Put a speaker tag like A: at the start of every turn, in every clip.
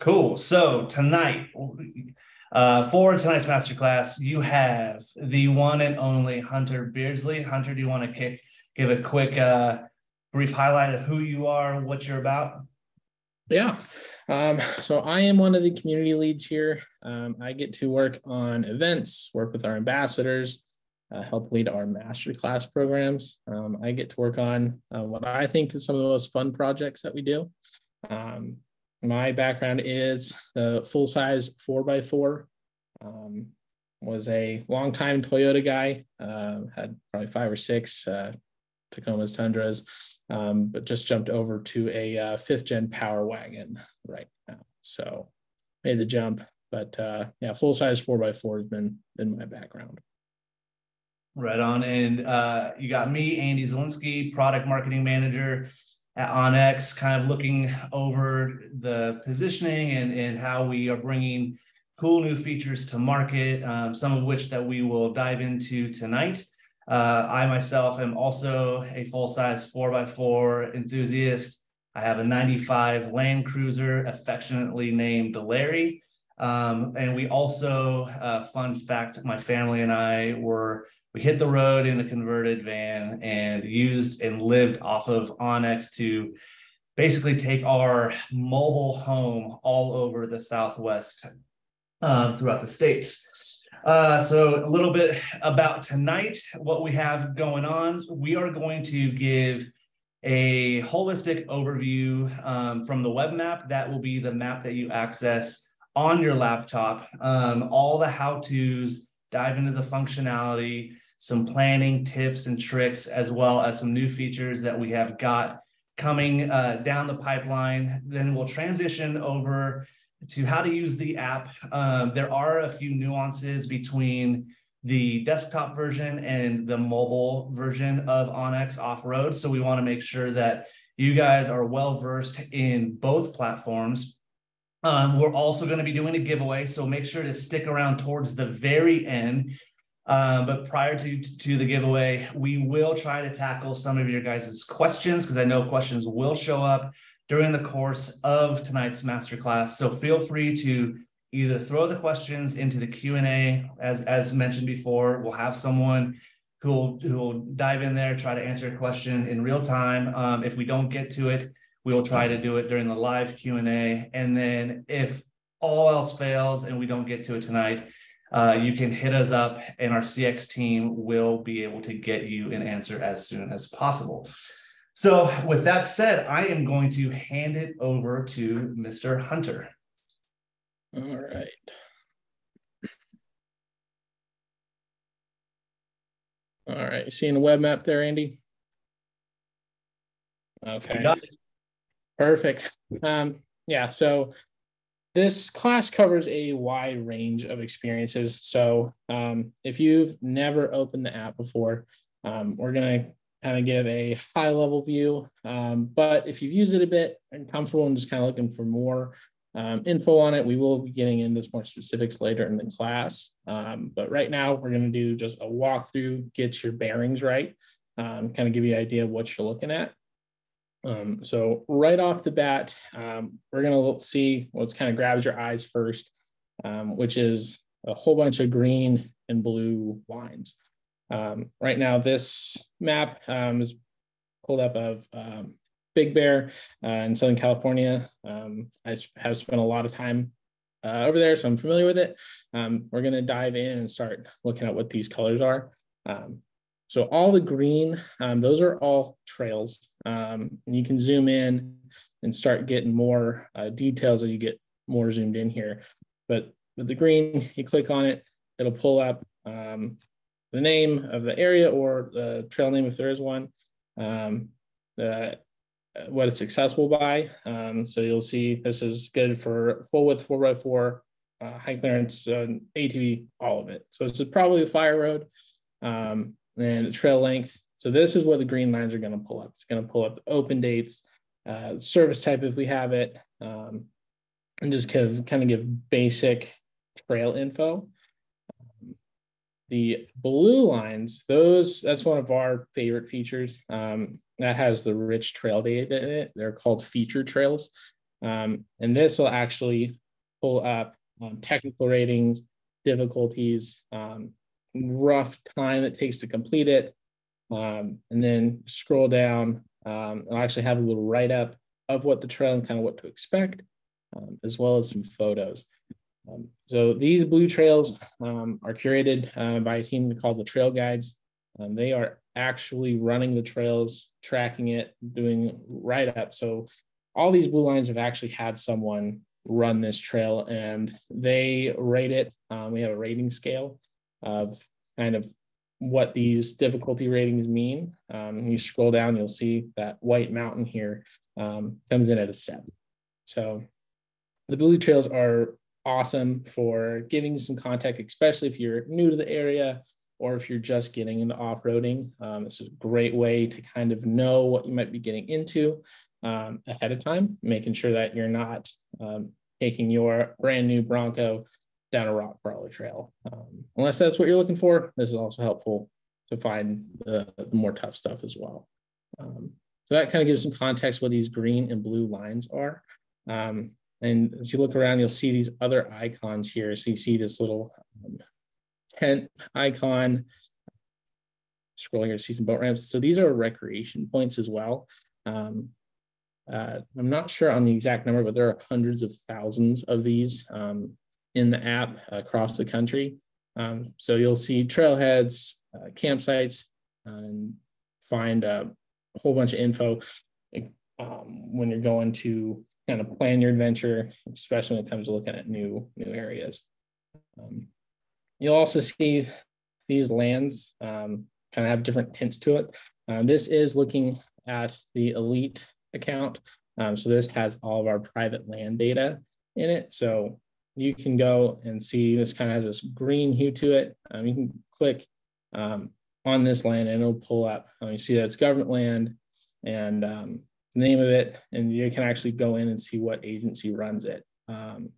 A: Cool. So tonight, uh, for tonight's masterclass, you have the one and only Hunter Beardsley. Hunter, do you want to kick, give a quick, uh, brief highlight of who you are, what you're about?
B: Yeah. Um, so I am one of the community leads here. Um, I get to work on events, work with our ambassadors, uh, help lead our masterclass programs. Um, I get to work on uh, what I think is some of the most fun projects that we do. Um, my background is the full size four by four. Um, was a longtime Toyota guy. Uh, had probably five or six uh, Tacomas, Tundras, um, but just jumped over to a uh, fifth gen Power Wagon right now. So made the jump, but uh, yeah, full size four by four has been been my background.
A: Right on, and uh, you got me, Andy Zielinski, product marketing manager at onX, kind of looking over the positioning and, and how we are bringing cool new features to market, um, some of which that we will dive into tonight. Uh, I myself am also a full-size 4x4 enthusiast. I have a 95 Land Cruiser, affectionately named Larry. Um, and we also, uh, fun fact, my family and I were we hit the road in a converted van and used and lived off of onX to basically take our mobile home all over the Southwest um, throughout the states. Uh, so a little bit about tonight, what we have going on. We are going to give a holistic overview um, from the web map. That will be the map that you access on your laptop. Um, all the how-tos, dive into the functionality, some planning tips and tricks, as well as some new features that we have got coming uh, down the pipeline. Then we'll transition over to how to use the app. Um, there are a few nuances between the desktop version and the mobile version of onX Off-Road. So we want to make sure that you guys are well versed in both platforms. Um, we're also going to be doing a giveaway, so make sure to stick around towards the very end um, but prior to, to the giveaway, we will try to tackle some of your guys' questions because I know questions will show up during the course of tonight's masterclass. So feel free to either throw the questions into the Q&A as, as mentioned before. We'll have someone who will, who will dive in there, try to answer a question in real time. Um, if we don't get to it, we will try to do it during the live Q&A. And then if all else fails and we don't get to it tonight, uh, you can hit us up and our CX team will be able to get you an answer as soon as possible. So with that said, I am going to hand it over to Mr. Hunter.
B: All right. All right, you seeing the web map there, Andy? Okay. Perfect. Um, yeah, so this class covers a wide range of experiences. So um, if you've never opened the app before, um, we're going to kind of give a high level view. Um, but if you've used it a bit and comfortable and just kind of looking for more um, info on it, we will be getting into more specifics later in the class. Um, but right now, we're going to do just a walkthrough, get your bearings right, um, kind of give you an idea of what you're looking at. Um, so right off the bat, um, we're going to see what kind of grabs your eyes first, um, which is a whole bunch of green and blue lines. Um, right now, this map um, is pulled up of um, Big Bear uh, in Southern California. I have spent a lot of time uh, over there, so I'm familiar with it. we're going to dive in and start looking at what these colors are. So all the green, um, those are all trails. Um, and you can zoom in and start getting more uh, details as you get more zoomed in here. But with the green, you click on it, it'll pull up um, the name of the area or the trail name if there is one, um, the, what it's accessible by. Um, so you'll see this is good for full width 4x4, uh, high clearance, uh, ATV, all of it. So this is probably a fire road. Um, and trail length. So this is what the green lines are going to pull up. It's going to pull up the open dates, uh, service type if we have it, um, and just kind of, kind of give basic trail info. Um, the blue lines, those that's one of our favorite features. Um, that has the rich trail data in it. They're called feature trails. Um, and this will actually pull up um, technical ratings, difficulties, um, rough time it takes to complete it. Um, and then scroll down, um, I'll actually have a little write up of what the trail and kind of what to expect, um, as well as some photos. Um, so these blue trails um, are curated uh, by a team called the Trail Guides. Um, they are actually running the trails, tracking it, doing write up. So all these blue lines have actually had someone run this trail and they rate it. We have a rating scale of kind of what these difficulty ratings mean. Um, you scroll down, you'll see that white mountain here um, comes in at a seven. So the blue trails are awesome for giving some context, especially if you're new to the area or if you're just getting into off-roading. Um, this is a great way to kind of know what you might be getting into um, ahead of time, making sure that you're not um, taking your brand new Bronco down a rock crawler trail. Um, unless that's what you're looking for, this is also helpful to find the, the more tough stuff as well. Um, so that kind of gives some context what these green and blue lines are. Um, and as you look around, you'll see these other icons here. So you see this little um, tent icon. Scroll here, see some boat ramps. So these are recreation points as well. Um, uh, I'm not sure on the exact number, but there are hundreds of thousands of these um, in the app across the country. Um, so you'll see trailheads, uh, campsites, and find a whole bunch of info um, when you're going to kind of plan your adventure, especially when it comes to looking at new new areas. Um, you'll also see these lands um, kind of have different tints to it. Um, this is looking at the elite account. Um, so this has all of our private land data in it. So you can go and see this kind of has this green hue to it. Um, you can click um, on this land and it'll pull up. Um, you see that's government land and um, name of it, and you can actually go in and see what agency runs it. Um,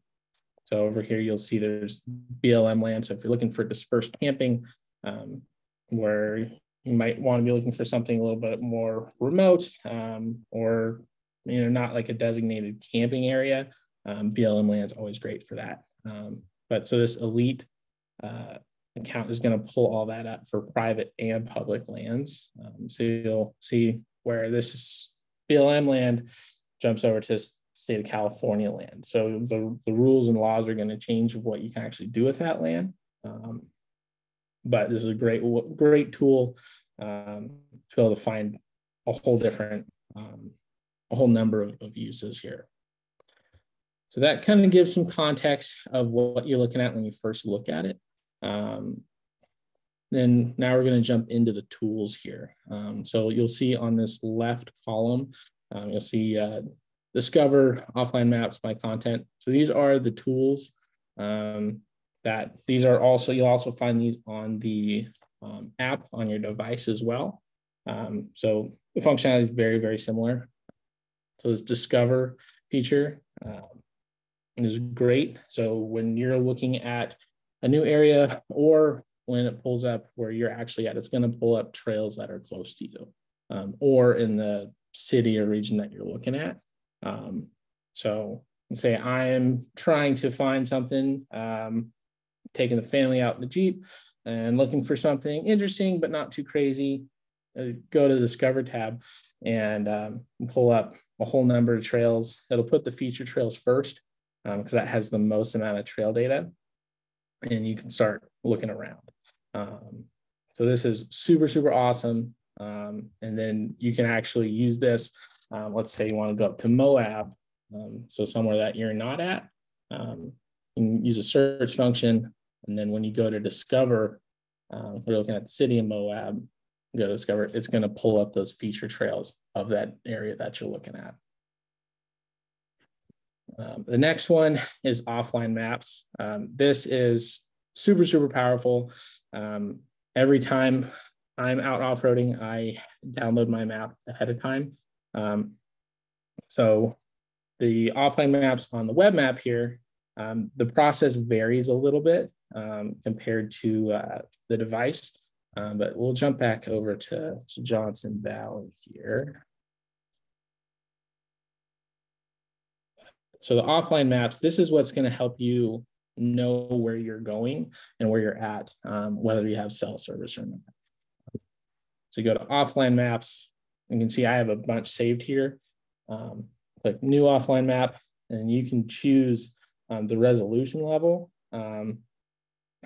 B: so over here, you'll see there's BLM land. So if you're looking for dispersed camping, um, where you might want to be looking for something a little bit more remote or you know not like a designated camping area, um, BLM land is always great for that. Um, but so this elite uh, account is going to pull all that up for private and public lands. Um, so you'll see where this is BLM land jumps over to state of California land. So the, the rules and laws are going to change of what you can actually do with that land. Um, but this is a great, great tool um, to be able to find a whole different, um, a whole number of, of uses here. So that kind of gives some context of what you're looking at when you first look at it. Um, then now we're going to jump into the tools here. Um, so you'll see on this left column, um, you'll see uh, discover offline maps by content. So these are the tools um, that these are also, you'll also find these on the um, app on your device as well. Um, so the functionality is very, very similar. So this discover feature, um, is great. So when you're looking at a new area or when it pulls up where you're actually at, it's going to pull up trails that are close to you um, or in the city or region that you're looking at. Um, so say I am trying to find something, um, taking the family out in the Jeep and looking for something interesting, but not too crazy. Uh, go to the Discover tab and um, pull up a whole number of trails. It'll put the feature trails first because um, that has the most amount of trail data and you can start looking around. Um, so this is super, super awesome. Um, and then you can actually use this. Um, let's say you want to go up to Moab, um, so somewhere that you're not at. Um, you can use a search function. And then when you go to discover, uh, if we're looking at the city of Moab, go to discover, it's going to pull up those feature trails of that area that you're looking at. Um, the next one is offline maps. Um, this is super, super powerful. Um, every time I'm out off-roading, I download my map ahead of time. Um, so the offline maps on the web map here, um, the process varies a little bit um, compared to uh, the device, but we'll jump back over to, to Johnson Valley here. So the offline maps, this is what's going to help you know where you're going and where you're at, um, whether you have cell service or not. So you go to offline maps, you can see I have a bunch saved here. Um, click new offline map, and you can choose um, the resolution level. Um,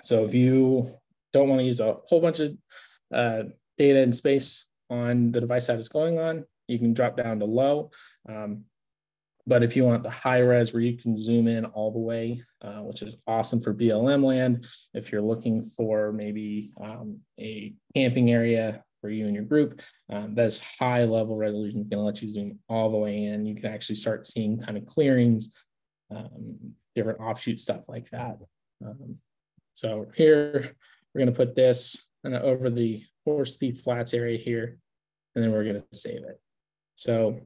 B: so if you don't want to use a whole bunch of uh, data and space on the device that it's going on, you can drop down to low. Um, but if you want the high res where you can zoom in all the way, uh, which is awesome for BLM land, if you're looking for maybe um, a camping area for you and your group, um, that's high level resolution is going to let you zoom all the way in. You can actually start seeing kind of clearings, um, different offshoot stuff like that. Um, so here we're going to put this kind of over the horse thief flats area here, and then we're going to save it. So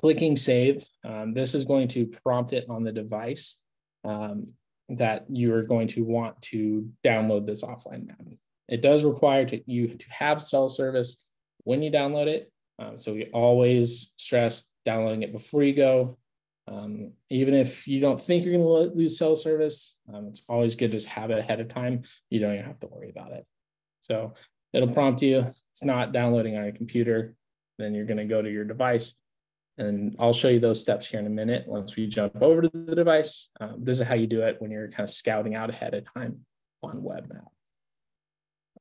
B: clicking save, um, this is going to prompt it on the device um, that you are going to want to download this offline map. It does require to, you to have cell service when you download it. Um, so we always stress downloading it before you go. Um, even if you don't think you're going to lose cell service, um, it's always good to just have it ahead of time. You don't even have to worry about it. So it'll prompt you. It's not downloading on your computer. Then you're going to go to your device. And I'll show you those steps here in a minute once we jump over to the device. Um, this is how you do it when you're kind of scouting out ahead of time on WebMap.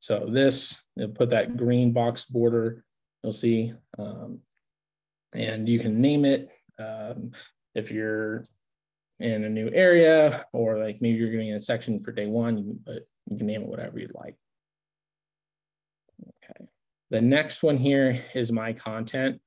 B: So this, you'll put that green box border, you'll see, um, and you can name it um, if you're in a new area or like maybe you're getting a section for day one, you can, you can name it whatever you'd like. Okay. The next one here is my content.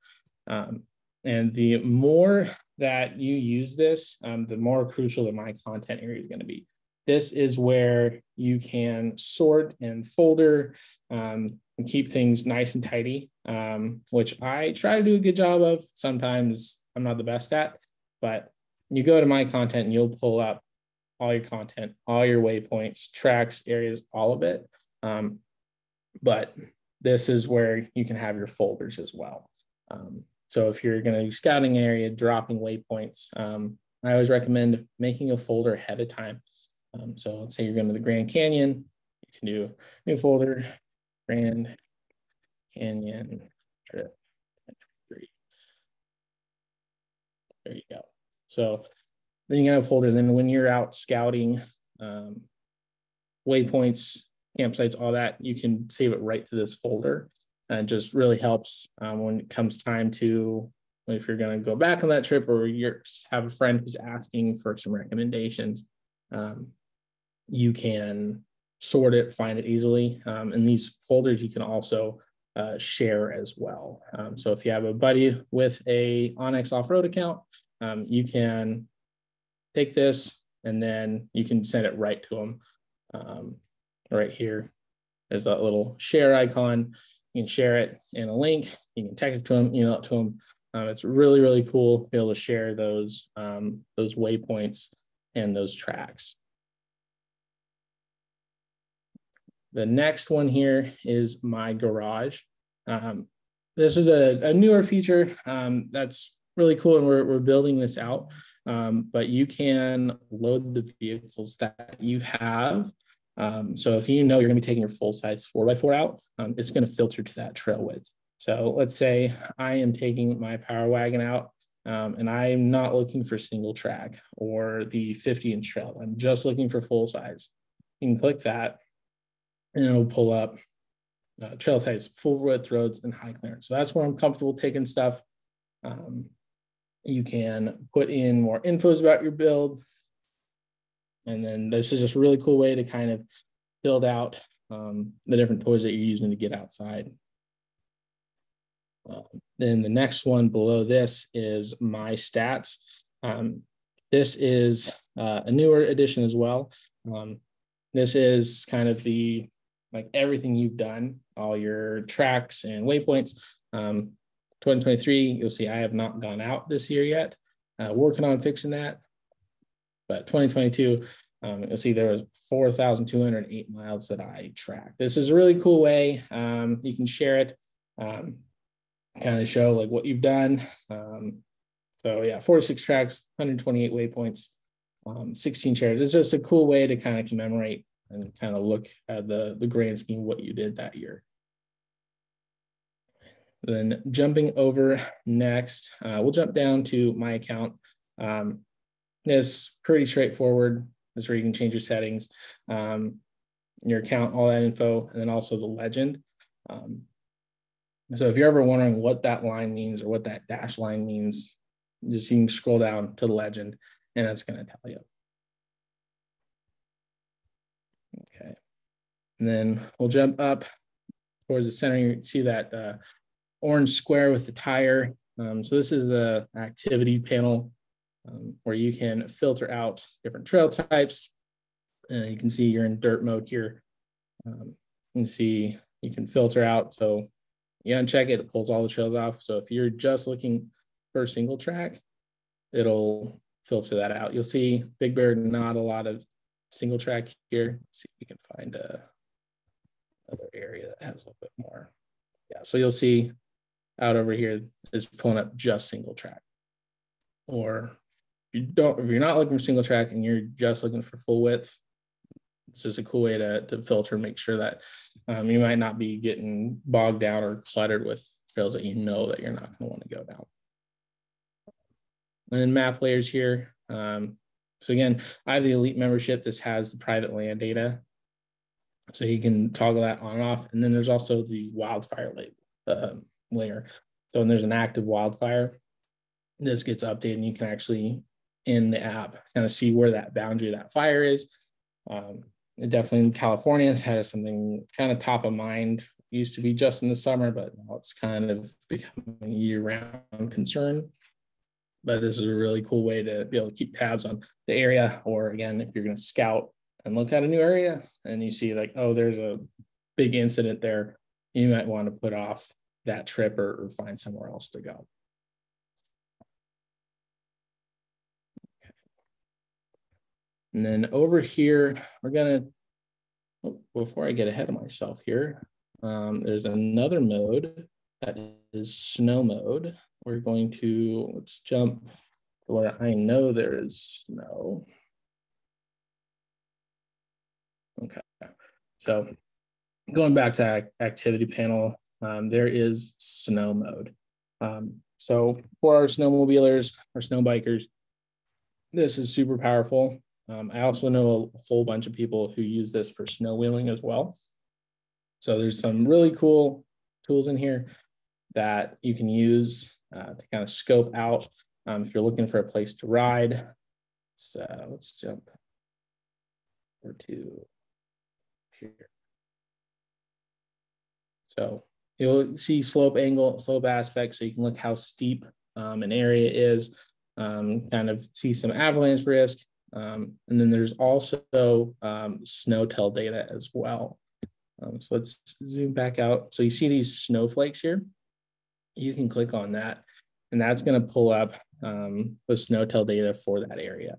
B: Um, and the more that you use this, um, the more crucial that my content area is going to be. This is where you can sort and folder um, and keep things nice and tidy, um, which I try to do a good job of. Sometimes I'm not the best at, but you go to my content and you'll pull up all your content, all your waypoints, tracks, areas, all of it. Um, but this is where you can have your folders as well. Um, so if you're going to be scouting area, dropping waypoints, um, I always recommend making a folder ahead of time. Um, so let's say you're going to the Grand Canyon, you can do new folder, Grand Canyon trip. There you go. So then you can have a folder. Then when you're out scouting um, waypoints, campsites, all that, you can save it right to this folder. And just really helps um, when it comes time to if you're going to go back on that trip or you have a friend who's asking for some recommendations. Um, you can sort it, find it easily. Um, and these folders you can also uh, share as well. Um, so if you have a buddy with a onX off-road account, um, you can take this and then you can send it right to them. Um, right here, there's that little share icon. You can share it in a link. You can text it to them, email it to them. Um, it's really, really cool to be able to share those, um, those waypoints and those tracks. The next one here is my garage. Um, this is a, a newer feature um, that's really cool, and we're, we're building this out. Um, but you can load the vehicles that you have. Um, so if you know you're going to be taking your full size 4x4 out, um, it's going to filter to that trail width. So let's say I am taking my power wagon out um, and I'm not looking for single track or the 50 inch trail. I'm just looking for full size. You can click that and it'll pull up uh, trail types, full width roads, and high clearance. So that's where I'm comfortable taking stuff. Um, you can put in more infos about your build. And then this is just a really cool way to kind of build out um, the different toys that you're using to get outside. Um, then the next one below this is my stats. Um, this is uh, a newer edition as well. Um, this is kind of the like everything you've done, all your tracks and waypoints. Um, 2023, you'll see I have not gone out this year yet. Uh, working on fixing that. But 2022, um, you'll see there was 4,208 miles that I tracked. This is a really cool way. Um, you can share it, um, kind of show like what you've done. Um, So yeah, 46 tracks, 128 waypoints, um, 16 shares. It's just a cool way to kind of commemorate and kind of look at the, the grand scheme what you did that year. Then jumping over next, uh, we'll jump down to my account. Um, it's pretty straightforward. This where you can change your settings, um, your account, all that info, and then also the legend. Um, so if you're ever wondering what that line means or what that dash line means, just you can scroll down to the legend and it's going to tell you. Okay. And then we'll jump up towards the center. You see that uh, orange square with the tire. Um, so this is a activity panel um, where you can filter out different trail types. Uh, you can see you're in dirt mode here. Um, you can see you can filter out. So you uncheck it, it pulls all the trails off. So if you're just looking for a single track, it'll filter that out. You'll see Big Bear, not a lot of single track here. Let's see if we can find a other area that has a little bit more. Yeah, so you'll see out over here is pulling up just single track. Or you don't, if you're not looking for single track and you're just looking for full width, this is a cool way to, to filter, and make sure that um, you might not be getting bogged down or cluttered with trails that you know that you're not going to want to go down. And then map layers here. Um, so again, I have the elite membership. This has the private land data. So you can toggle that on and off. And then there's also the wildfire uh, layer. So when there's an active wildfire, this gets updated and you can actually in the app kind of see where that boundary that fire is. Um, definitely in California, that is something kind of top of mind. It used to be just in the summer, but now it's kind of becoming a year-round concern. But this is a really cool way to be able to keep tabs on the area. Or again, if you're going to scout and look at a new area and you see like, oh, there's a big incident there, you might want to put off that trip or, or find somewhere else to go. And then over here, we're gonna, oh, before I get ahead of myself here, um, there's another mode that is snow mode. We're going to, let's jump to where I know there is snow. Okay, so going back to activity panel, um, there is snow mode. Um, so for our snowmobilers, our snow bikers, this is super powerful. Um, I also know a whole bunch of people who use this for snow wheeling as well. So there's some really cool tools in here that you can use uh, to kind of scope out um, if you're looking for a place to ride. So let's jump over to here. So You'll see slope angle, slope aspect, so you can look how steep um, an area is, um, kind of see some avalanche risk. Um, and then there's also um, SNOTEL data as well. Um, so let's zoom back out. So you see these snowflakes here? You can click on that, and that's going to pull up um, the SNOTEL data for that area,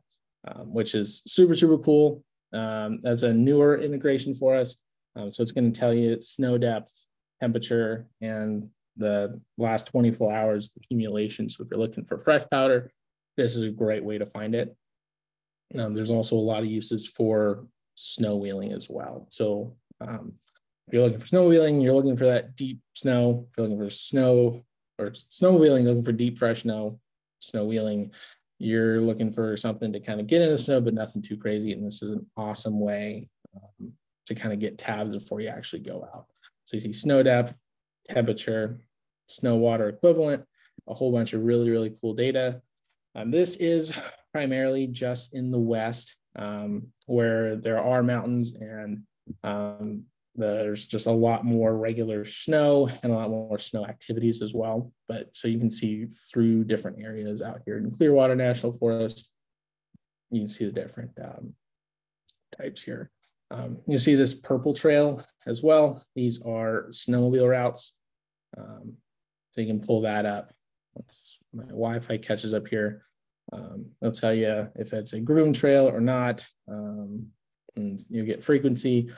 B: which is super, super cool. that's a newer integration for us. so it's going to tell you snow depth, temperature and the last 24 hours accumulation. So if you're looking for fresh powder, this is a great way to find it. Um, there's also a lot of uses for snow wheeling as well. So um, if you're looking for snow wheeling, you're looking for that deep snow. If you're looking for snow or snow wheeling, looking for deep fresh snow, snow wheeling, you're looking for something to kind of get in the snow, but nothing too crazy. And this is an awesome way um, to kind of get tabs before you actually go out. So you see snow depth, temperature, snow water equivalent, a whole bunch of really, really cool data. Um, this is primarily just in the West um, where there are mountains and um, there's just a lot more regular snow and a lot more snow activities as well. But so you can see through different areas out here in Clearwater National Forest, you can see the different um, types here. Um, you see this purple trail as well. These are snowmobile routes. Um, so you can pull that up. Once my Wi-Fi catches up here, um, it'll tell you if it's a groomed trail or not. Um, and you get frequency,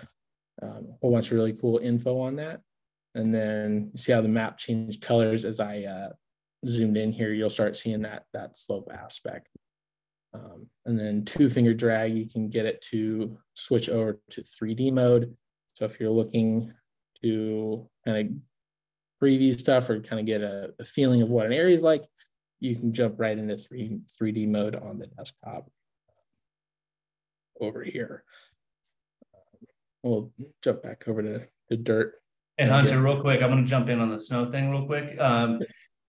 B: um, a whole bunch of really cool info on that. And then you see how the map changed colors as I uh, zoomed in here, you'll start seeing that that slope aspect. Um, and then two finger drag, you can get it to switch over to 3D mode. So if you're looking to kind of preview stuff or kind of get a, a feeling of what an area is like, you can jump right into 3, 3D mode on the desktop over here. We'll jump back over to the dirt.
A: And Hunter, real quick, I'm going to jump in on the snow thing real quick. Um,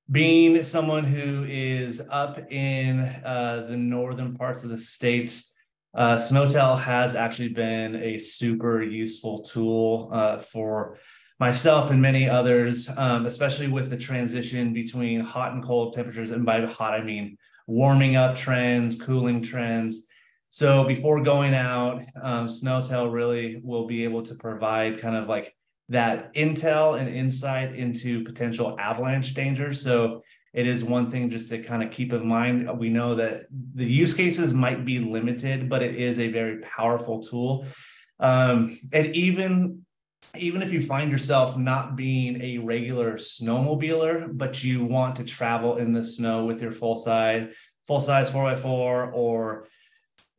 A: being someone who is up in uh, the northern parts of the states, uh, SNOTEL has actually been a super useful tool uh, for myself and many others, um, especially with the transition between hot and cold temperatures. And by hot, I mean warming up trends, cooling trends. So before going out, um, SNOTEL really will be able to provide kind of like that intel and insight into potential avalanche danger. So it is one thing just to kind of keep in mind. We know that the use cases might be limited, but it is a very powerful tool. Um, and even even if you find yourself not being a regular snowmobiler, but you want to travel in the snow with your full size, full size 4x4 or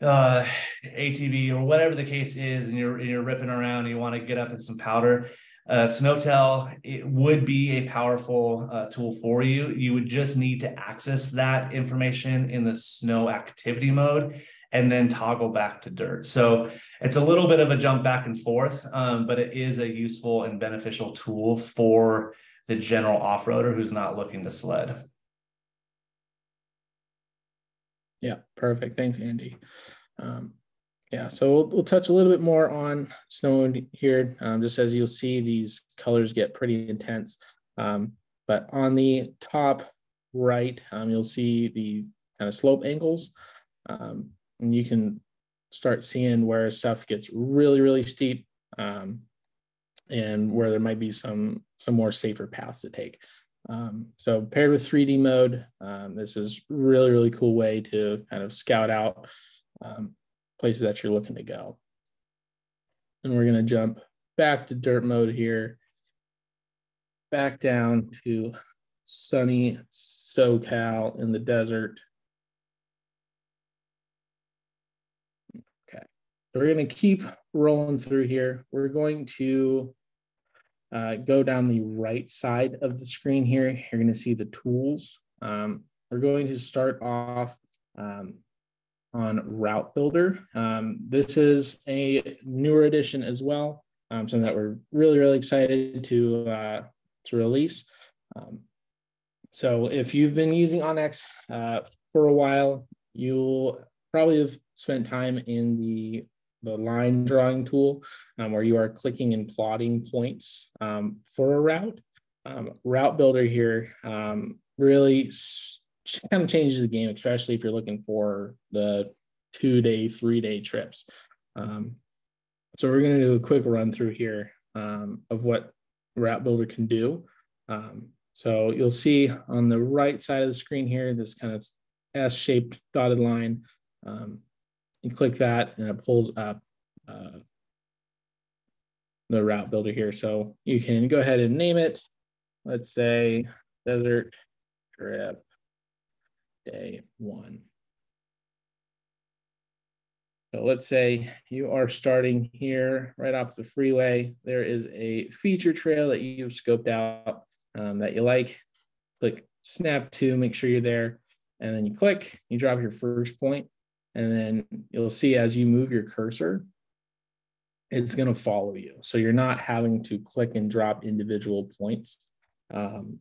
A: uh, ATV or whatever the case is, and you're and you're ripping around and you want to get up in some powder, uh, SNOTEL it would be a powerful uh, tool for you. You would just need to access that information in the snow activity mode and then toggle back to dirt. So it's a little bit of a jump back and forth, um, but it is a useful and beneficial tool for the general off-roader who's not looking to sled.
B: Yeah, perfect. Thanks, Andy. Um, yeah, so we'll, we'll, touch a little bit more on snow here, um, just as you'll see these colors get pretty intense. Um, but on the top right, um, you'll see the kind of slope angles. Um, and you can start seeing where stuff gets really, really steep um, and where there might be some, some more safer paths to take. Um, so paired with 3D mode, um, this is really, really cool way to kind of scout out um, places that you're looking to go. And we're gonna jump back to dirt mode here, back down to sunny SoCal in the desert. Okay, we're gonna keep rolling through here. We're going to uh, go down the right side of the screen here, you're going to see the tools. Um, we're going to start off um, on Route Builder. Um, this is a newer edition as well, um, something that we're really, really excited to, uh, to release. Um, so if you've been using onX uh, for a while, you'll probably have spent time in the the line drawing tool um, where you are clicking and plotting points um, for a route. Um, route builder here um, really kind of changes the game, especially if you're looking for the two day, three day trips. Um, so we're going to do a quick run through here of what route builder can do. so you'll see on the right side of the screen here, this kind of S-shaped dotted line. Um, you click that and it pulls up uh, the route builder here. So you can go ahead and name it. Let's say desert trip day one. So let's say you are starting here right off the freeway. There is a feature trail that you've scoped out um, that you like. Click snap to, make sure you're there. And then you click, you drop your first point. And then you'll see as you move your cursor, it's going to follow you. So you're not having to click and drop individual points um,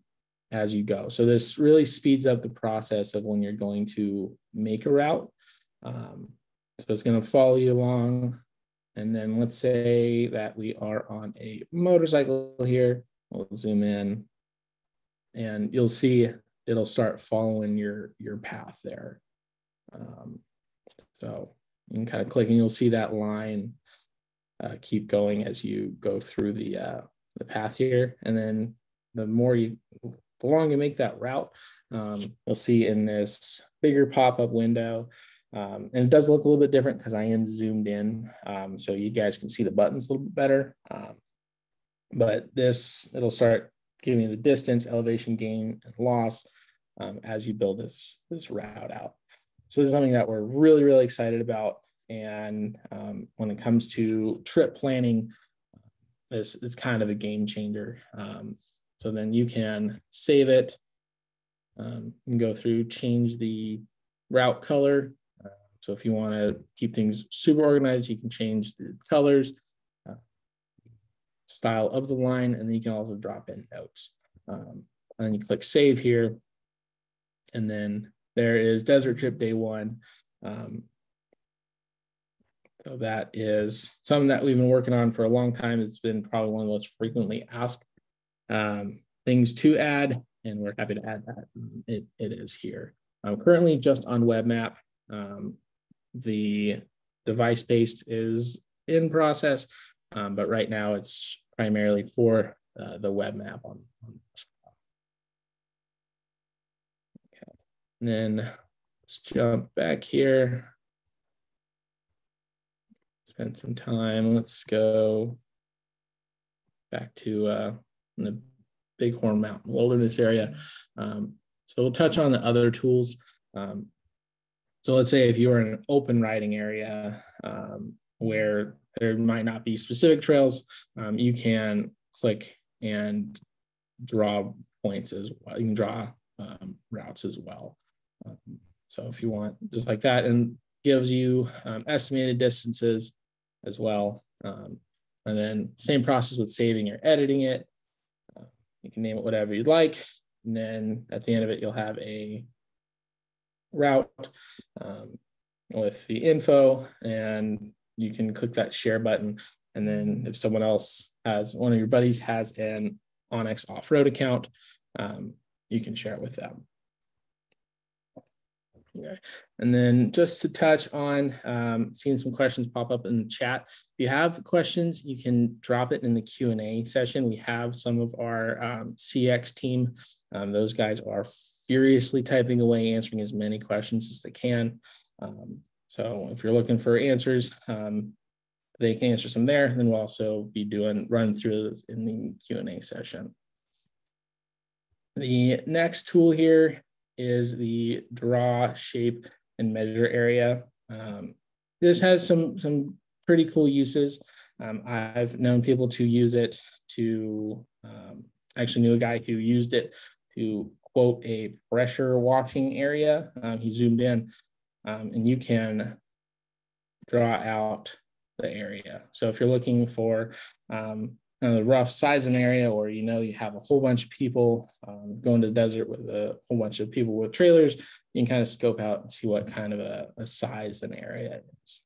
B: as you go. So this really speeds up the process of when you're going to make a route. Um, so it's going to follow you along. And then let's say that we are on a motorcycle here. We'll zoom in and you'll see it'll start following your, your path there. Um, so you can kind of click and you'll see that line uh, keep going as you go through the uh, the path here. And then the more you, the longer you make that route, um, you'll see in this bigger pop-up window. Um, and it does look a little bit different because I am zoomed in. Um, so you guys can see the buttons a little bit better. Um, but this, it'll start giving you the distance, elevation gain, and loss. um, as you build this, this route out. So this is something that we're really, really excited about. And um, when it comes to trip planning, this it's kind of a game changer. Um, so then you can save it um, and go through, change the route color. Uh, so if you want to keep things super organized, you can change the colors, uh, style of the line, and then you can also drop in notes. Um, and then you click save here. And then there is desert trip day one. Um, so that is something that we've been working on for a long time. It's been probably one of the most frequently asked um, things to add, and we're happy to add that. It, it is here. I'm currently just on WebMap. Um, the device based is in process, um, but right now it's primarily for uh, the web map on, on okay. And then let's jump back here. Spend some time. Let's go back to uh, the Bighorn Mountain Wilderness area. Um, so we'll touch on the other tools. Um, so let's say if you are in an open riding area um, where there might not be specific trails, um, you can click and draw points as well. You can draw um, routes as well. So if you want, just like that, and gives you um, estimated distances as well. Um, and then same process with saving or editing it. Uh, you can name it whatever you'd like. And then at the end of it, you'll have a route um, with the info and you can click that share button. And then if someone else has, one of your buddies has an onX off-road account, um, you can share it with them. Okay. And then just to touch on um, seeing some questions pop up in the chat. If you have questions, you can drop it in the Q&A session. We have some of our um, CX team. Um, those guys are furiously typing away, answering as many questions as they can. Um, so if you're looking for answers, um, they can answer some there. Then we'll also be doing run through in the Q&A session. The next tool here is the draw, shape, and measure area. Um, this has some, some pretty cool uses. Um, I've known people to use it to, um, actually knew a guy who used it to quote a pressure washing area. Um, he zoomed in um, and you can draw out the area. So if you're looking for um, the rough size of area, or you know you have a whole bunch of people um, going to the desert with a whole bunch of people with trailers, you can kind of scope out and see what kind of a, a size an area is.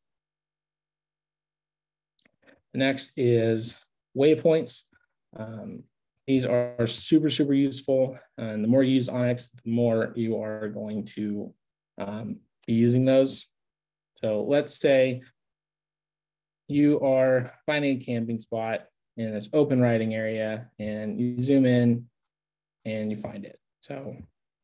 B: The next is waypoints. Um, these are super, super useful. And the more you use onX, the more you are going to um, be using those. So let's say you are finding a camping spot in this open riding area and you zoom in and you find it. So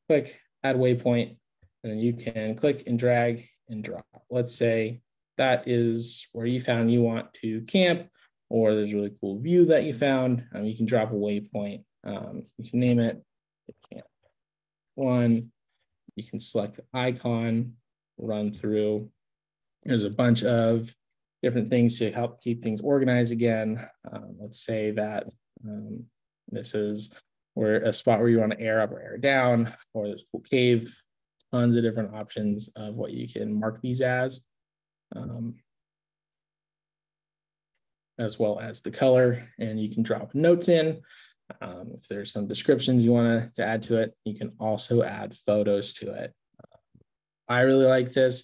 B: click add waypoint and then you can click and drag and drop. Let's say that is where you found you want to camp or there's a really cool view that you found. Um, you can drop a waypoint. Um, you can name it. Camp one. You can select the icon run through. There's a bunch of different things to help keep things organized again. Um, let's say that um, this is where a spot where you want to air up or air down, or there's a cool cave, tons of different options of what you can mark these as, um, as well as the color. And you can drop notes in. Um, if there's some descriptions you want to add to it, you can also add photos to it. I really like this.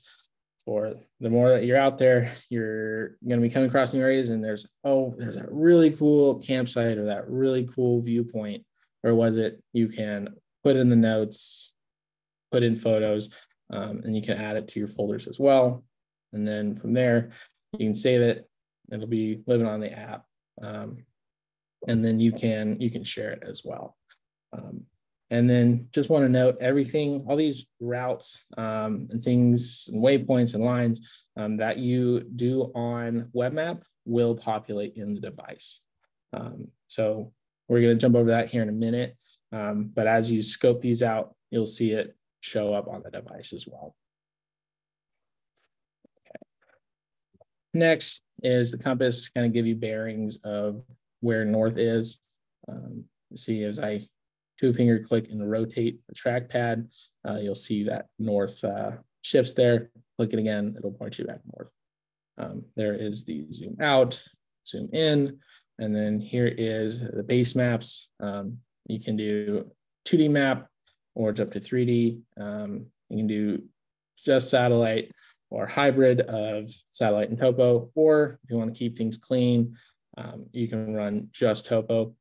B: For the more that you're out there, you're going to be coming across new areas, and there's oh, there's that really cool campsite or that really cool viewpoint, or was it? You can put in the notes, put in photos, um, and you can add it to your folders as well. And then from there, you can save it. It'll be living on the app, um, and then you can you can share it as well. Um, and then just want to note everything, all these routes um, and things and waypoints and lines um, that you do on WebMap will populate in the device. Um, so we're going to jump over that here in a minute. Um, but as you scope these out, you'll see it show up on the device as well. Okay. Next is the compass, kind of give you bearings of where north is. Um, see as I two finger click and rotate the trackpad, uh, you'll see that north uh, shifts there. Click it again, it'll point you back north. Um, there is the zoom out, zoom in, and then here is the base maps. Um, you can do 2D map or jump to 3D. Um, you can do just satellite or hybrid of satellite and topo, or if you want to keep things clean, um, you can run just topo.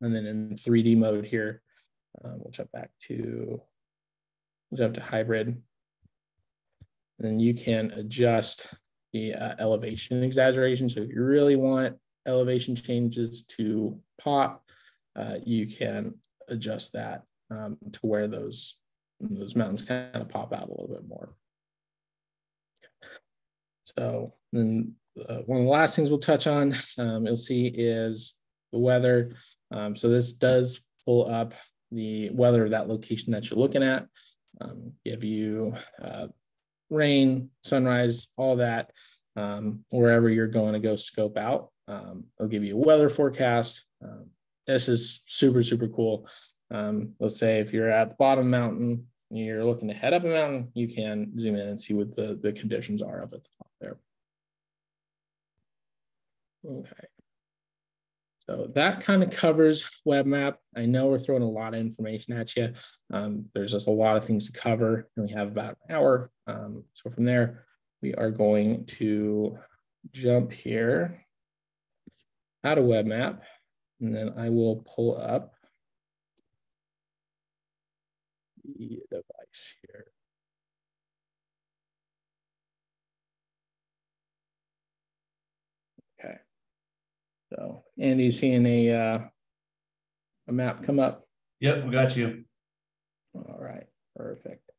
B: And then in 3D mode here, um, we'll jump back to, we'll jump to hybrid. And then you can adjust the uh, elevation exaggeration. So if you really want elevation changes to pop, uh, you can adjust that um, to where those, those mountains kind of pop out a little bit more. So then uh, one of the last things we'll touch on, um, you'll see is the weather. Um, so this does pull up the weather of that location that you're looking at, um, give you uh, rain, sunrise, all that, um, wherever you're going to go scope out. Um, it'll give you a weather forecast. Um, this is super, super cool. Um, let's say if you're at the bottom mountain, you're looking to head up a mountain, you can zoom in and see what the, the conditions are up at the top there. Okay. So that kind of covers web map. I know we're throwing a lot of information at you. Um, there's just a lot of things to cover and we have about an hour. Um, so from there, we are going to jump here out of web map and then I will pull up the device here. Okay. So Andy, seeing a uh, a map come up?
A: Yep, we got you.
B: All right, perfect.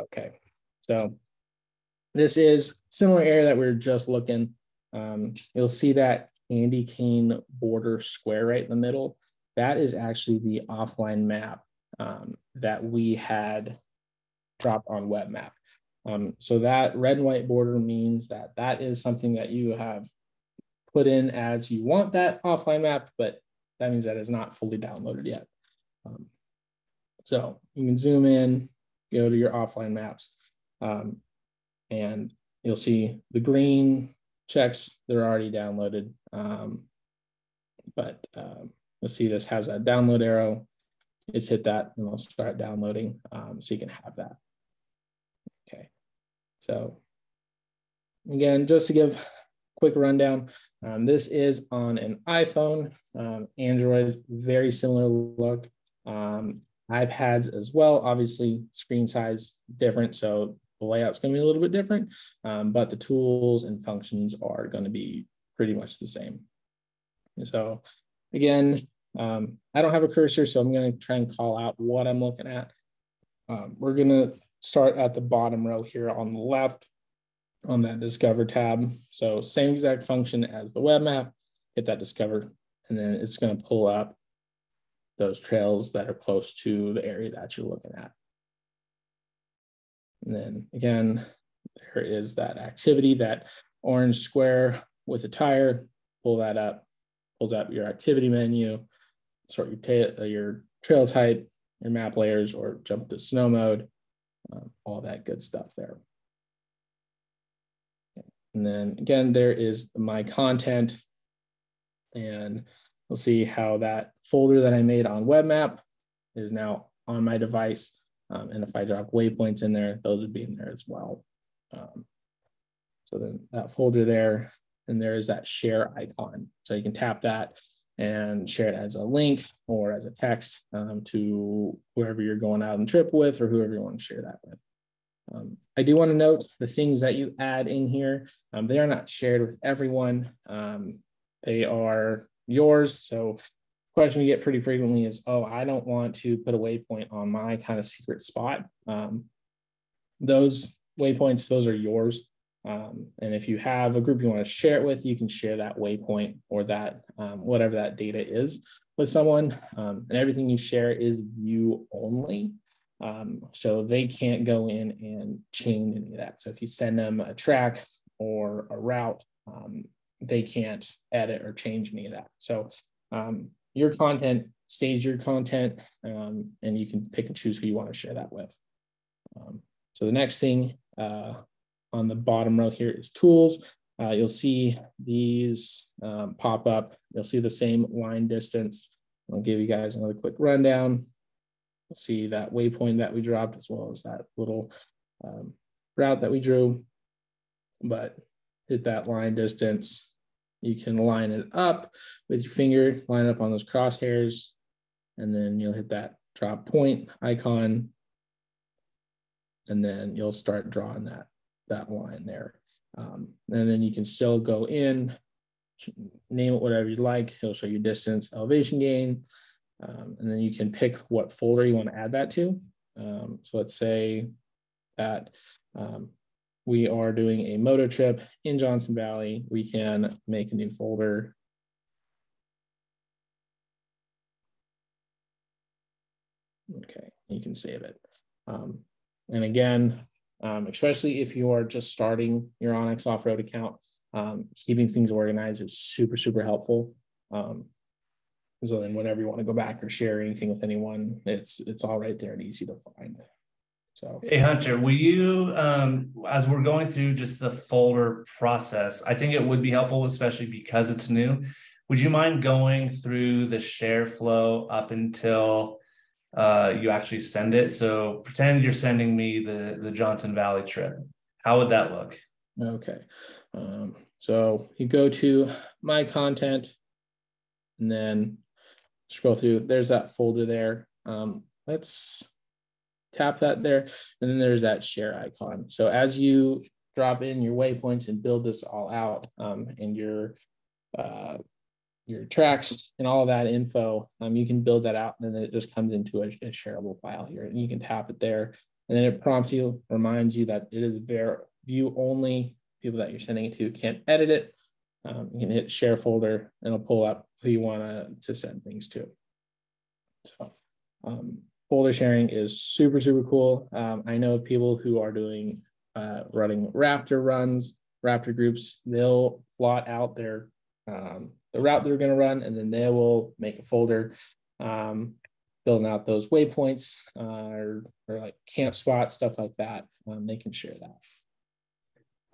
B: Okay, so this is similar area that we are just looking. Um, you'll see that candy cane border square right in the middle. That is actually the offline map um, that we had dropped on web map. Um, so that red and white border means that that is something that you have put in as you want that offline map, but that means that is not fully downloaded yet. Um, so you can zoom in, go to your offline maps, um, and you'll see the green checks, they're already downloaded. Um, but um, you'll see this has a download arrow. Just hit that and it'll start downloading um, so you can have that. Okay, so again, just to give quick rundown, um, this is on an iPhone, um, Android, very similar look. Um, iPads as well, obviously screen size different. So the layout's going to be a little bit different, um, but the tools and functions are going to be pretty much the same. So again, um, I don't have a cursor, so I'm going to try and call out what I'm looking at. Um, we're going to start at the bottom row here on the left on that Discover tab. So same exact function as the web map, hit that Discover, and then it's going to pull up those trails that are close to the area that you're looking at. And then again, there is that activity, that orange square with a tire, pull that up, pulls up your activity menu, sort your, uh, your trail type, your map layers, or jump to snow mode, um, all that good stuff there. And then again, there is my content, and we'll see how that folder that I made on web map is now on my device. Um, and if I drop waypoints in there, those would be in there as well. Um, so then that folder there, and there is that share icon. So you can tap that and share it as a link or as a text um, to whoever you're going out on trip with or whoever you want to share that with. Um, I do want to note the things that you add in here, um, they are not shared with everyone. Um, they are yours. So question we get pretty frequently is, oh, I don't want to put a waypoint on my kind of secret spot. Um, those waypoints, those are yours. Um, and if you have a group you want to share it with, you can share that waypoint or that um, whatever that data is with someone. And everything you share is view only. Um, so they can't go in and change any of that. So if you send them a track or a route, um, they can't edit or change any of that. So um, your content stays your content, and you can pick and choose who you want to share that with. so the next thing uh, on the bottom row here is tools. Uh, you'll see these um, pop up. You'll see the same line distance. I'll give you guys another quick rundown. You'll see that waypoint that we dropped as well as that little um, route that we drew. But hit that line distance. You can line it up with your finger, line up on those crosshairs, and then you'll hit that drop point icon. And then you'll start drawing that that line there. Um, and then you can still go in, name it whatever you like. It'll show you distance, elevation gain, um, and then you can pick what folder you want to add that to. Um, so let's say that um, we are doing a moto trip in Johnson Valley. We can make a new folder. Okay, you can save it. Um, and again, um, especially if you are just starting your onX off-road account. Um, keeping things organized is super, super helpful. Um, so then whenever you want to go back or share anything with anyone, it's it's all right there and easy to find. So
A: hey Hunter, will you um as we're going through just the folder process, I think it would be helpful, especially because it's new. Would you mind going through the share flow up until uh, you actually send it. So pretend you're sending me the the Johnson Valley trip. How would that look?
B: Okay. Um, so you go to my content and then scroll through. There's that folder there. Um, let's tap that there. And then there's that share icon. So as you drop in your waypoints and build this all out um, and your uh, your tracks and all that info, um, you can build that out and then it just comes into a, a, shareable file here and you can tap it there. And then it prompts you, reminds you that it is view only. People that you're sending it to can't edit it. Um, you can hit share folder and it'll pull up who you want to, send things to. So um, folder sharing is super, super cool. Um, I know people who are doing uh, running Raptor runs, Raptor groups, they'll plot out their um, the route they're going to run, and then they will make a folder um, filling out those waypoints uh, or, or like camp spots, stuff like that. Um, they can share that.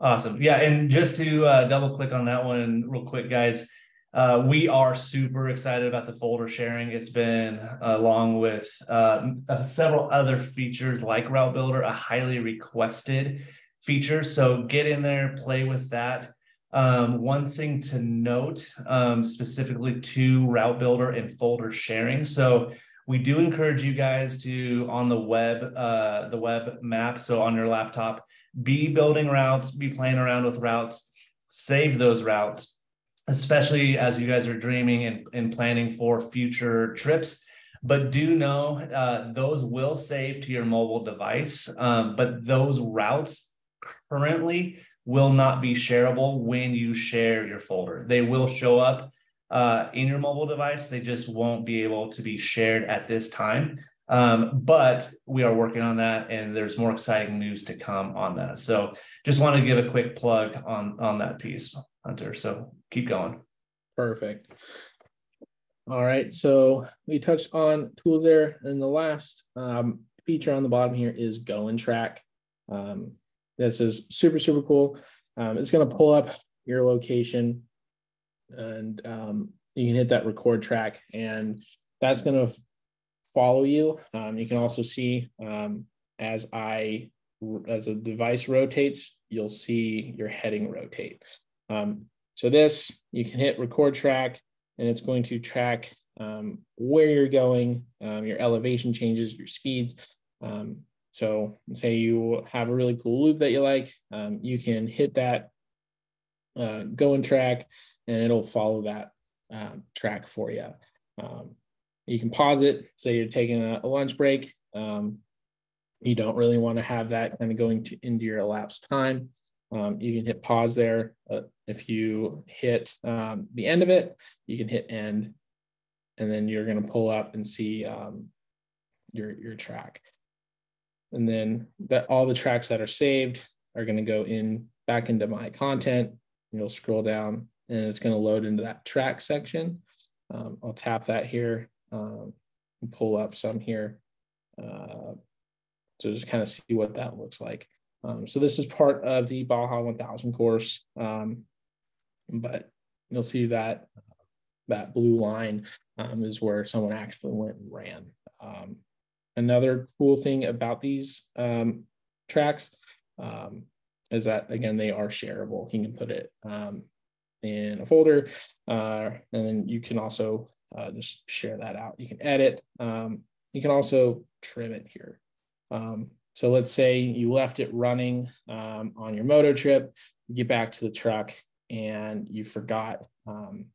A: Awesome. Yeah. And just to uh, double click on that one real quick, guys, uh, we are super excited about the folder sharing. It's been, along with uh, several other features like Route Builder, a highly requested feature. So get in there, play with that. Um, one thing to note um, specifically to route builder and folder sharing. So we do encourage you guys to on the web, uh, the web map. So on your laptop, be building routes, be playing around with routes, save those routes, especially as you guys are dreaming and, and planning for future trips. But do know uh, those will save to your mobile device. Um, but those routes currently will not be shareable when you share your folder. They will show up uh, in your mobile device. They just won't be able to be shared at this time. Um, but we are working on that, and there's more exciting news to come on that. So just want to give a quick plug on on that piece, Hunter. So keep going.
B: Perfect. All right, so we touched on tools there, and the last um, feature on the bottom here is Go and Track. Um, this is super, super cool. Um, it's going to pull up your location and um, you can hit that record track and that's going to follow you. Um, you can also see um, as I, as a device rotates, you'll see your heading rotate. Um, so this, you can hit record track and it's going to track um, where you're going, your elevation changes, your speeds. Um, so say you have a really cool loop that you like, um, you can hit that uh, go and track and it'll follow that um, track for you. Um, you can pause it, say you're taking a, a lunch break. Um, you don't really want to have that kind of going to, into your elapsed time. um, you can hit pause there. Uh, if you hit um, the end of it, you can hit end, and then you're going to pull up and see um, your your track. And then that all the tracks that are saved are going to go in back into my content. You'll scroll down, and it's going to load into that track section. Um, I'll tap that here um, pull up some here. Uh, to just kind of see what that looks like. Um, so this is part of the Baja 1000 course, um, but you'll see that that blue line um, is where someone actually went and ran. Um, another cool thing about these um, tracks um, is that again they are shareable. You can put it in a folder, uh, and then you can also uh, just share that out. You can edit. you can also trim it here. Um, so let's say you left it running um, on your moto trip, you get back to the truck and you forgot um,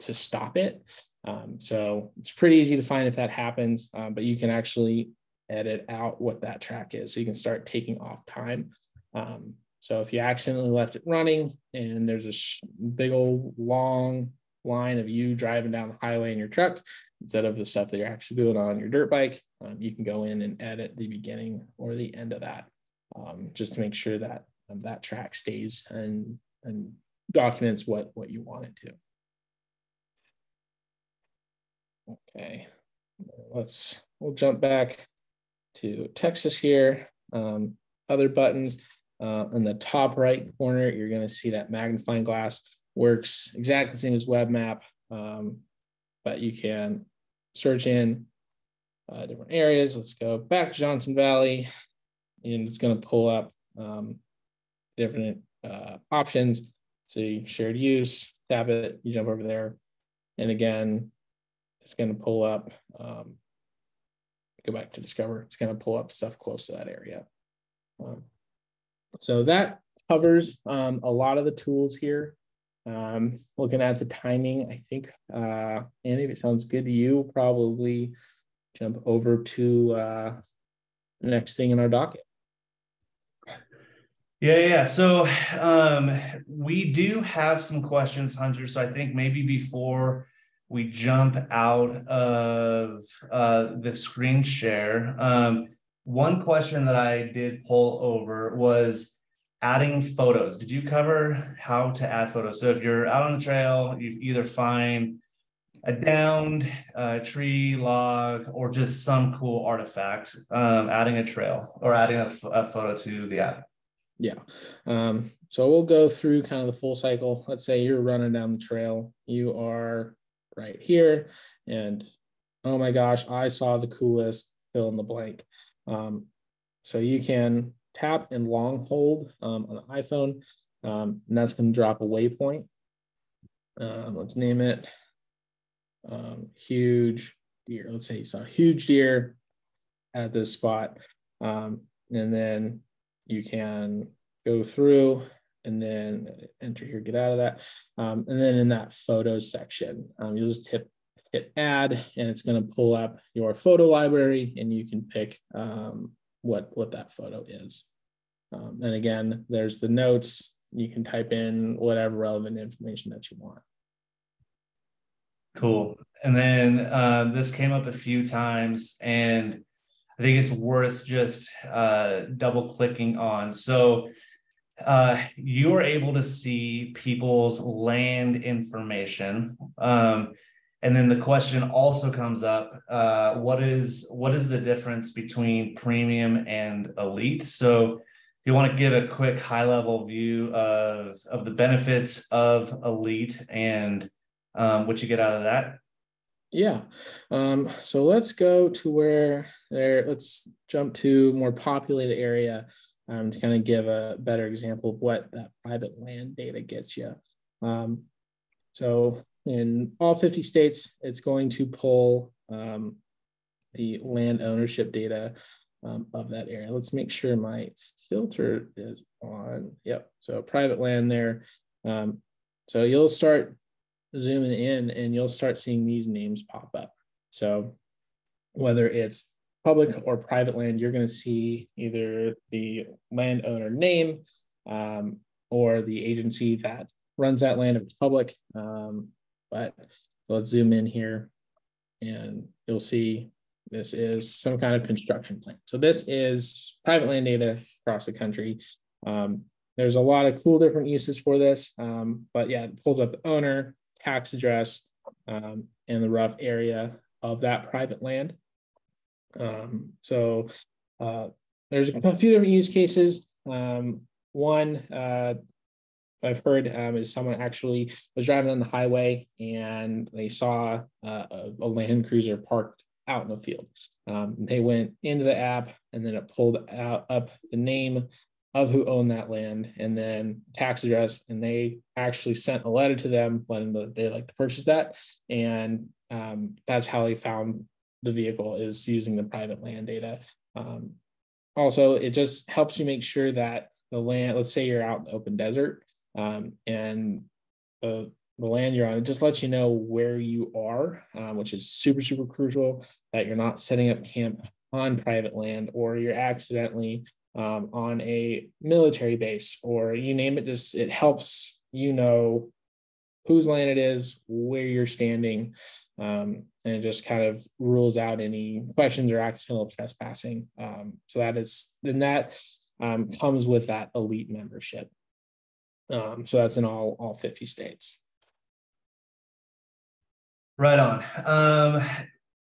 B: to stop it. Um, so it's pretty easy to find if that happens, uh, but you can actually edit out what that track is. So you can start taking off time. Um, so if you accidentally left it running and there's a big old long line of you driving down the highway in your truck instead of the stuff that you're actually doing on your dirt bike um, you can go in and edit the beginning or the end of that um, just to make sure that um, that track stays and and documents what what you want it to. Okay let's we'll jump back to texas here. Um, other buttons uh, in the top right corner you're going to see that magnifying glass works exactly the same as web map um, but you can search in uh, different areas. Let's go back to Johnson Valley and it's going to pull up um, different uh, options. See shared use, tap it, you jump over there. And again, it's going to pull up, um, go back to discover. It's going to pull up stuff close to that area. Um, so that covers um, a lot of the tools here. Um, looking at the timing, I think, uh, Andy, if it sounds good to you, probably jump over to uh, the next thing in our docket.
A: Yeah, yeah. So um, we do have some questions, Hunter. So I think maybe before we jump out of uh, the screen share, um, one question that I did pull over was adding photos. Did you cover how to add photos? So if you're out on the trail, you either find a downed uh, tree log or just some cool artifact, um, adding a trail or adding a, photo to the app.
B: Yeah. Um, so we'll go through kind of the full cycle. Let's say you're running down the trail, you are right here, and oh my gosh, I saw the coolest fill in the blank. Um, so you can tap and long hold um, on the iPhone, um, and that's going to drop a waypoint. Um, let's name it um, huge deer. Let's say you saw huge deer at this spot. Um, and then you can go through and then enter here, get out of that. Um, and then in that photos section, you'll just hit, hit add and it's going to pull up your photo library and you can pick um, what, what that photo is. Um, and again, there's the notes. You can type in whatever relevant information that you want.
A: Cool. And then uh, this came up a few times, and I think it's worth just uh, double clicking on. So uh, you are able to see people's land information. Um, and then the question also comes up: uh, what is what is the difference between premium and elite? So if you want to give a quick high level view of of the benefits of elite and um, what you get out of that?
B: Yeah. Um, so let's go to where there, let's jump to more populated area um, to kind of give a better example of what that private land data gets you. Um, so in all 50 states, it's going to pull um, the land ownership data um, of that area. Let's make sure my filter is on. Yep. So private land there. Um, so you'll start zooming in and you'll start seeing these names pop up. So whether it's public or private land, you're going to see either the landowner name, um, or the agency that runs that land if it's public. Um, but let's zoom in here and you'll see this is some kind of construction plan. So this is private land data across the country. Um, there's a lot of cool different uses for this, um, but yeah, it pulls up the owner, tax address, um, and the rough area of that private land. Um, so uh, there's a few different use cases. Um, one uh, I've heard um, is someone actually was driving on the highway and they saw uh, a, land cruiser parked out in the field. Um, they went into the app and then it pulled out up the name of who owned that land and then tax address. And they actually sent a letter to them letting them they like to purchase that. And um, that's how they found the vehicle is using the private land data. Um, also it just helps you make sure that the land let's say you're out in the open desert um, and the, the land you're on it just lets you know where you are um, which is super super crucial that you're not setting up camp on private land or you're accidentally um, on a military base or you name it just it helps you know whose land it is where you're standing um, and it just kind of rules out any questions or accidental trespassing. Um, so that is then that um, comes with that elite membership um, so that's in all all 50 states
A: right on um,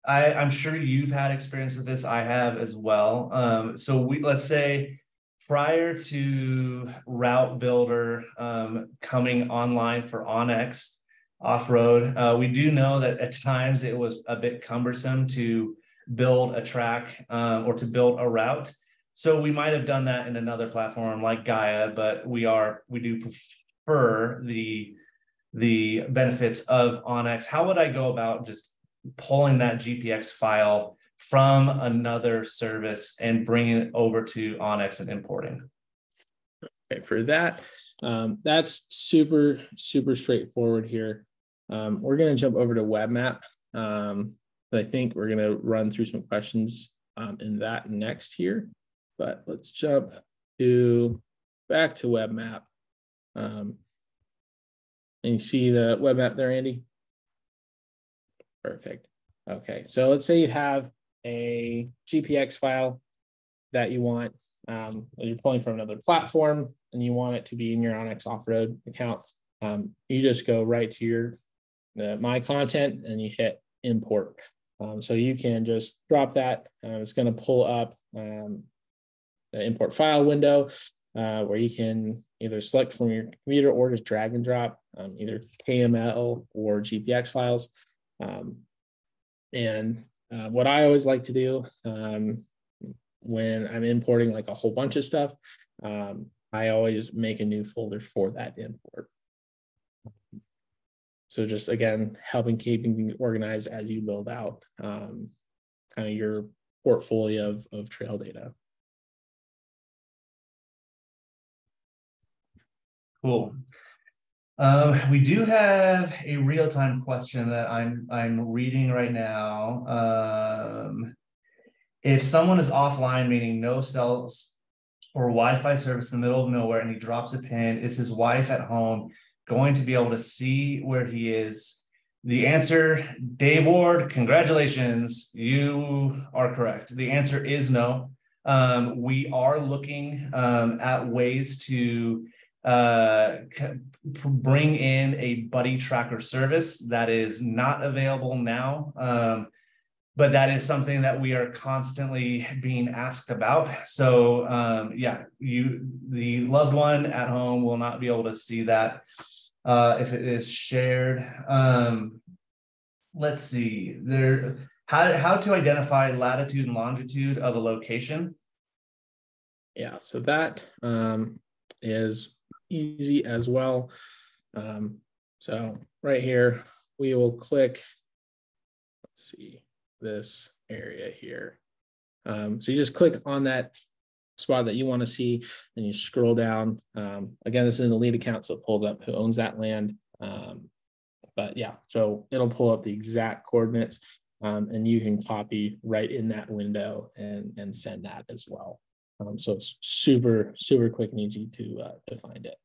A: I, I'm sure you've had experience with this. I have as well. Um, so we let's say prior to Route Builder um, coming online for onX off road, uh, we do know that at times it was a bit cumbersome to build a track um, or to build a route. So we might have done that in another platform like Gaia, but we are we do prefer the the benefits of onX. How would I go about just pulling that GPX file from another service and bringing it over to onX and importing.
B: Okay, for that, um, that's super, super straightforward here. Um, we're going to jump over to WebMap. Um, I think we're going to run through some questions um, in that next here, but let's jump to back to WebMap. Um, and you see the web map there, Andy? Perfect. Okay, so let's say you have a GPX file that you want, um, you're pulling from another platform and you want it to be in your onX off-road account. Um, you just go right to your uh, my content and you hit import. Um, so you can just drop that. Uh, it's going to pull up um, the import file window uh, where you can either select from your computer or just drag and drop um, either KML or GPX files. Um, and uh, what I always like to do um, when I'm importing like a whole bunch of stuff, um, I always make a new folder for that import. So just again, helping keeping organized as you build out um, kind of your portfolio of, of trail data.
A: Cool. Um, we do have a real-time question that I'm I'm reading right now. Um, if someone is offline, meaning no cells or Wi-Fi service in the middle of nowhere, and he drops a pin, is his wife at home going to be able to see where he is? The answer, Dave Ward, congratulations, you are correct. The answer is no. Um, we are looking um, at ways to uh, bring in a buddy tracker service that is not available now. Um, but that is something that we are constantly being asked about. So um, yeah, you the loved one at home will not be able to see that uh, if it is shared. Um, let's see there how how to identify latitude and longitude of a location.
B: Yeah, so that um, is easy as well. Um, so right here, we will click, let's see, this area here. Um, so you just click on that spot that you want to see and you scroll down. Um, again, this is an elite account, so it pulled up who owns that land. Um, but yeah, so it'll pull up the exact coordinates um, and you can copy right in that window and, and send that as well. Um, so it's super, super quick and easy to, uh, to find it.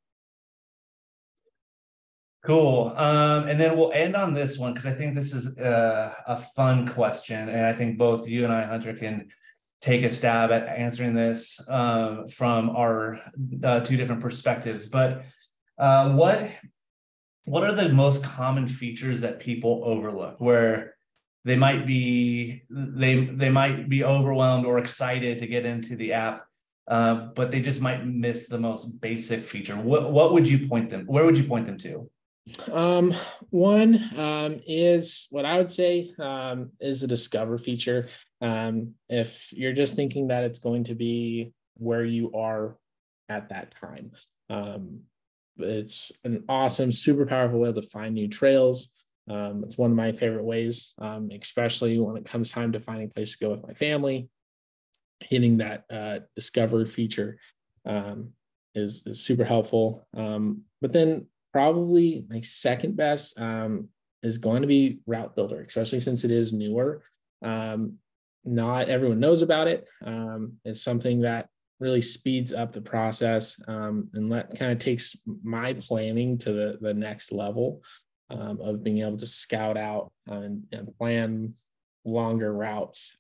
A: Cool. Um, and then we'll end on this one because I think this is uh, a fun question, and I think both you and I, Hunter, can take a stab at answering this um, from our uh, two different perspectives. But uh, what what are the most common features that people overlook where they might be they they might be overwhelmed or excited to get into the app uh, but they just might miss the most basic feature what what would you point them where would you point them to
B: um, one um, is what I would say um, is the discover feature. Um, if you're just thinking that it's going to be where you are at that time, um, it's an awesome, super powerful way to find new trails. Um, it's one of my favorite ways, um, especially when it comes time to finding a place to go with my family. Hitting that uh, discover feature um, is, is super helpful. Um, but then probably my second best um, is going to be Route Builder, especially since it is newer. Um, not everyone knows about it. It's something that really speeds up the process um, and let kind of takes my planning to the, the next level um, of being able to scout out and, and plan longer routes,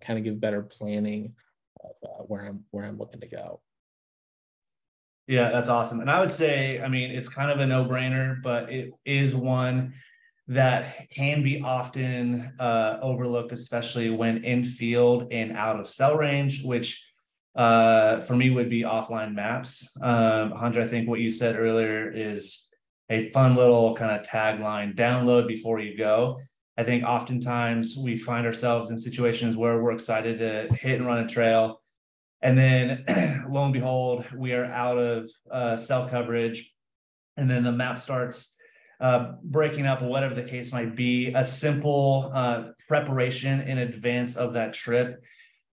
B: kind of give better planning of uh, where I'm where I'm looking to go.
A: Yeah, that's awesome. And I would say, I mean, it's kind of a no brainer, but it is one that can be often uh, overlooked, especially when in field and out of cell range, which uh, for me would be offline maps. Um, Hunter, I think what you said earlier is a fun little kind of tagline download before you go. I think oftentimes we find ourselves in situations where we're excited to hit and run a trail and then lo and behold, we are out of uh, cell coverage. And then the map starts uh, breaking up, whatever the case might be. A simple uh, preparation in advance of that trip,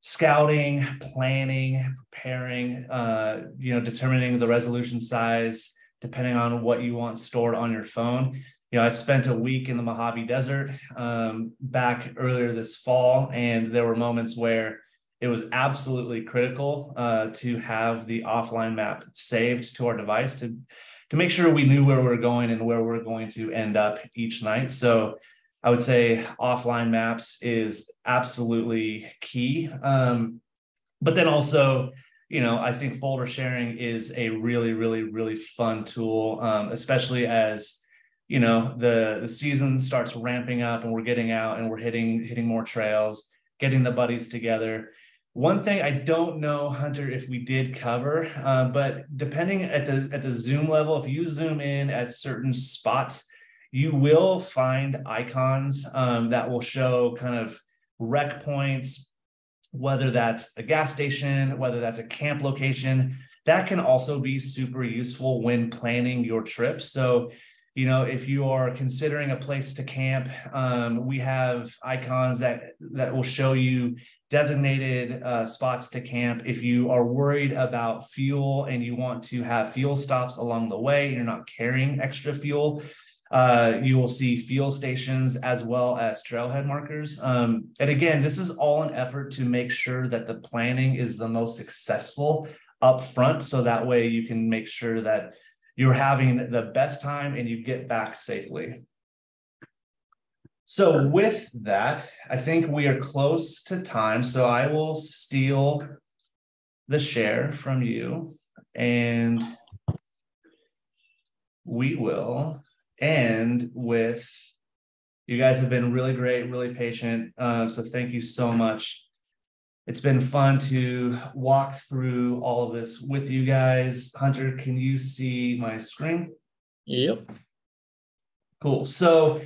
A: scouting, planning, preparing, uh, you know, determining the resolution size, depending on what you want stored on your phone. You know, I spent a week in the Mojave Desert um, back earlier this fall, and there were moments where it was absolutely critical uh, to have the offline map saved to our device to to make sure we knew where we are going and where we're going to end up each night. So I would say offline maps is absolutely key. Um, but then also, you know, I think folder sharing is a really, really, really fun tool, um, especially as you know the the season starts ramping up and we're getting out and we're hitting hitting more trails, getting the buddies together. One thing I don't know, Hunter, if we did cover, uh, but depending at the at the zoom level, if you zoom in at certain spots, you will find icons um, that will show kind of rec points, whether that's a gas station, whether that's a camp location. That can also be super useful when planning your trip. So you know if you are considering a place to camp um, we have icons that that will show you designated uh, spots to camp. If you are worried about fuel and you want to have fuel stops along the way, you're not carrying extra fuel. Uh, you will see fuel stations as well as trailhead markers. Um, and again, this is all an effort to make sure that the planning is the most successful up front. So that way you can make sure that you're having the best time and you get back safely. So with that, I think we are close to time. So I will steal the share from you and we will end with you guys have been really great, really patient. Uh, so thank you so much. It's been fun to walk through all of this with you guys. Hunter, can you see my screen?
B: Yep.
A: Cool. So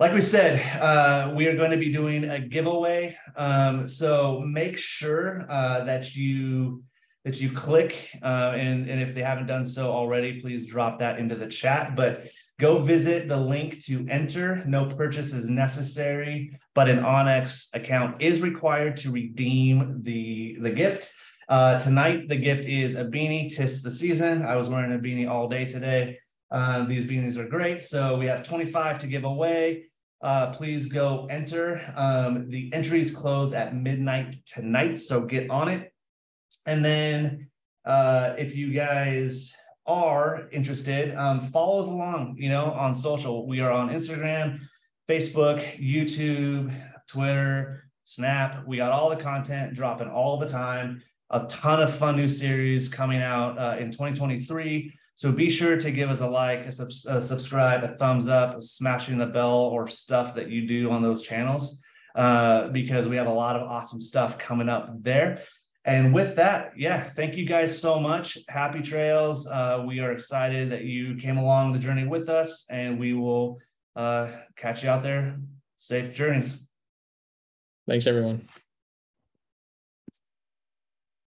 A: like we said, uh, we are going to be doing a giveaway. Um, so make sure uh, that you that you click, uh, and and if they haven't done so already, please drop that into the chat. But go visit the link to enter. No purchase is necessary, but an onX account is required to redeem the the gift. Uh, tonight, the gift is a beanie. Tis the season. I was wearing a beanie all day today. Uh, these beanies are great. So we have 25 to give away. Uh, please go enter. Um, the entries close at midnight tonight, so get on it. And then uh, if you guys are interested, um, follow us along, you know, on social. We are on Instagram, Facebook, YouTube, Twitter, Snap. We got all the content dropping all the time. A ton of fun new series coming out uh, in 2023. So be sure to give us a like, a, sub- a subscribe, a thumbs up, smashing the bell or stuff that you do on those channels uh, because we have a lot of awesome stuff coming up there. And with that, yeah, thank you guys so much. Happy trails. Uh, we are excited that you came along the journey with us, and we will uh, catch you out there. Safe journeys.
B: Thanks, everyone.